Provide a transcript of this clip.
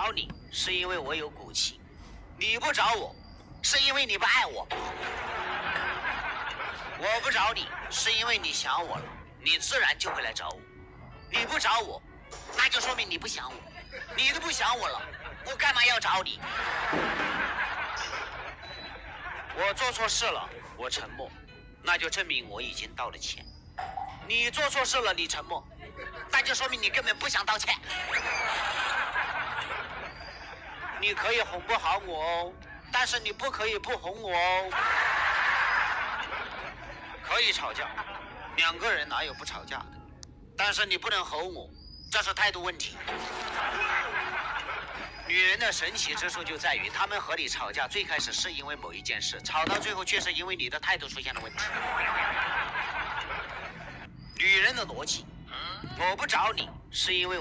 找你是因为我有骨气，你不找我是因为你不爱我。我不找你是因为你想我了，你自然就会来找我。你不找我，那就说明你不想我。你都不想我了，我干嘛要找你？我做错事了，我沉默，那就证明我已经道了歉。你做错事了，你沉默，那就说明你根本不想道歉。你可以哄不好我哦，但是你不可以不哄我哦。可以吵架，两个人哪有不吵架的？但是你不能吼我，这是态度问题。女人的神奇之处就在于，她们和你吵架，最开始是因为某一件事，吵到最后却是因为你的态度出现了问题。女人的逻辑，我不找你是因为。